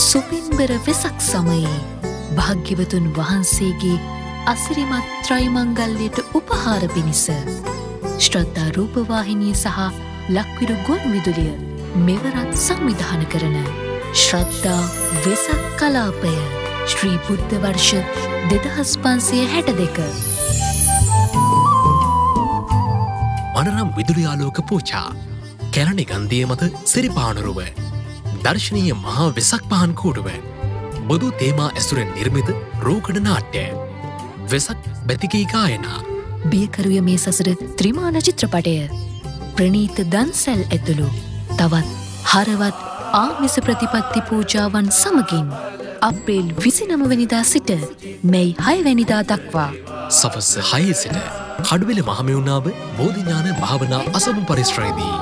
සුපින්බර වෙසක් සමයේ භාග්‍යවතුන් වහන්සේගේ අසිරිමත් ත්‍රයිමංගල්ලයට උපහාර පිණිස. ශ්‍රද්ධා රූපවාහිනිය සහ ලක්විරු ගොන් විදුලිය මෙවරත් සංවිධාන කරන ශ්‍රද්ධා වෙසක් කලාපය ශ්‍රී බුද්ධ වර්ෂ දෙදහස් පන්සිය හැට දෙක. මනරම් විදුලියාලෝක පූචා කැරණි ගන්දිය මත සිරිපානුරුව දර්ශනීය මහා වෙසක් පහන් කූඩුව බොදු තේමා ඇසුරෙන් නිර්මිත රෝකඩ නාට්‍ය වෙසක් බැතිකී ගායනා. බියකරුය මේ සසර ත්‍රිමාණ චිත්‍රපටය. ප්‍රනීත දන්සැල් ඇතුළු. තවත් හරවත් ආමිස ප්‍රතිපත්ති පූජාවන් සමගින් අප්‍රේල් විසිනමවැනිදා සිට මෙයි හයවැනිදා දක්වා. සවස්ස හයේ සිට කඩුවෙල මහමෙවුණාව බෝධඥාන භාවනා අසමු පරිශ්‍රයේදී